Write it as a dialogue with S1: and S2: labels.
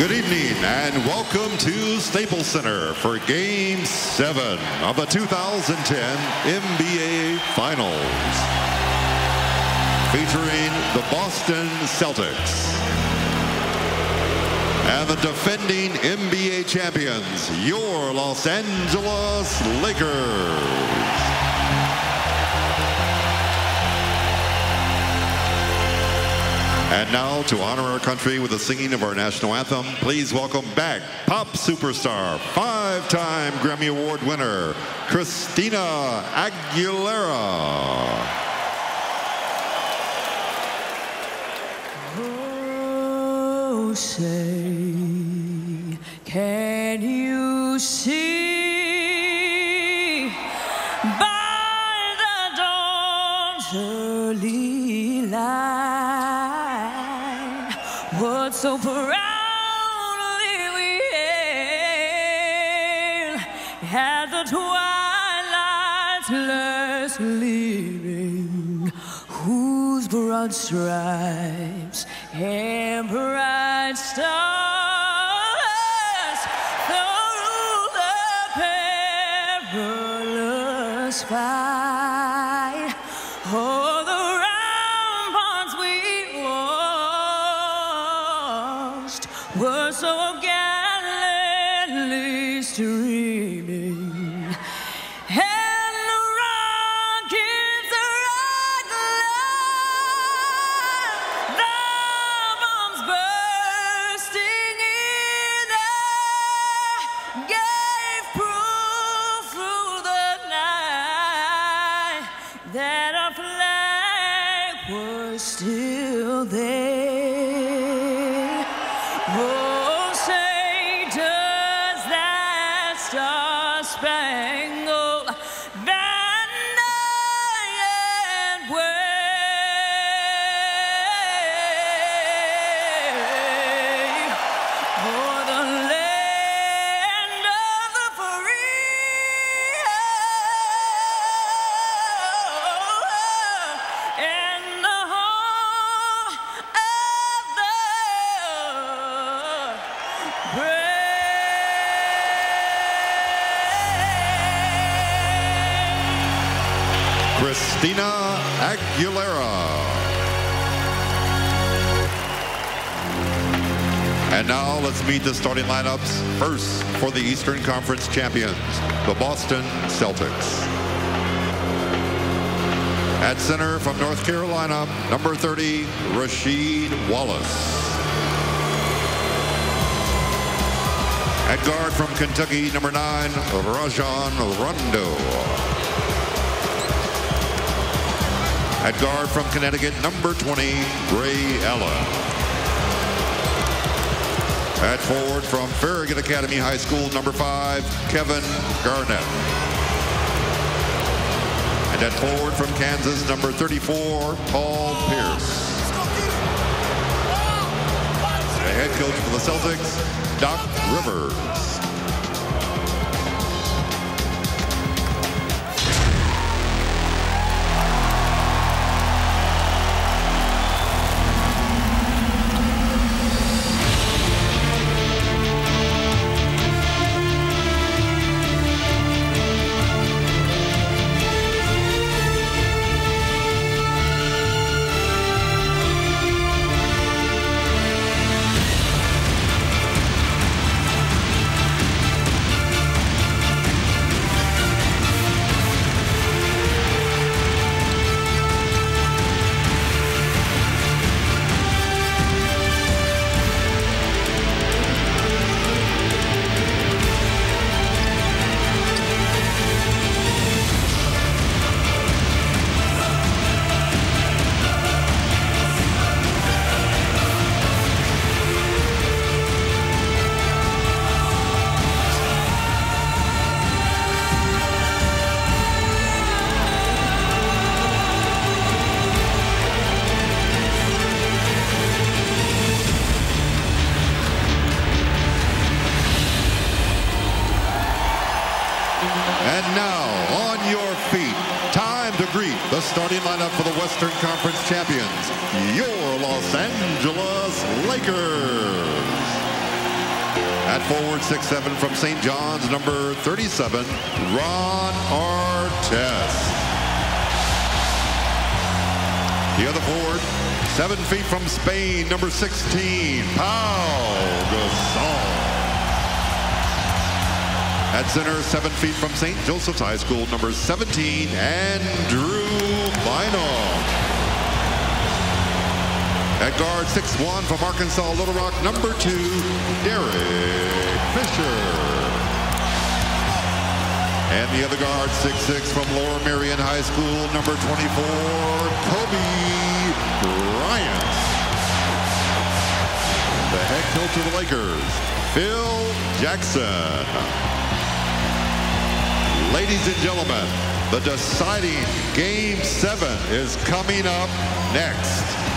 S1: Good evening and welcome to Staples Center for Game 7 of the 2010 NBA Finals. Featuring the Boston Celtics and the defending NBA champions, your Los Angeles Lakers. And now, to honor our country with the singing of our national anthem, please welcome back pop superstar, five-time Grammy Award winner, Christina Aguilera.
S2: Oh, say, can you see what so proudly we hailed at the twilight's last gleaming, whose broad stripes and bright stars through the perilous fight. Were so gallantly streaming. And the rockets the bombs bursting in air gave proof through the night that our flag was still there. Star-spangled
S1: Christina Aguilera. And now let's meet the starting lineups. First, for the Eastern Conference champions, the Boston Celtics. At center from North Carolina, number 30, Rasheed Wallace. At guard from Kentucky, number 9, Rajon Rondo. At guard from Connecticut, number 20, Ray Allen. At forward from Farragut Academy High School, number 5, Kevin Garnett. And at forward from Kansas, number 34, Paul Pierce. The head coach for the Celtics, Doc Rivers. Starting lineup for the Western Conference champions, your Los Angeles Lakers. At forward, six seven from St. John's, number 37, Ron Artest. The other forward, seven feet from Spain, number 16, Pau Gasol. At center, seven feet from St. Joseph's High School, number 17, Andrew Bynum. At guard, 6-1 from Arkansas Little Rock, number two, Derek Fisher. And the other guard, 6-6 from Lower Merion High School, number 24, Kobe Bryant. The head coach of the Lakers, Phil Jackson. Ladies and gentlemen, the deciding Game 7 is coming up next.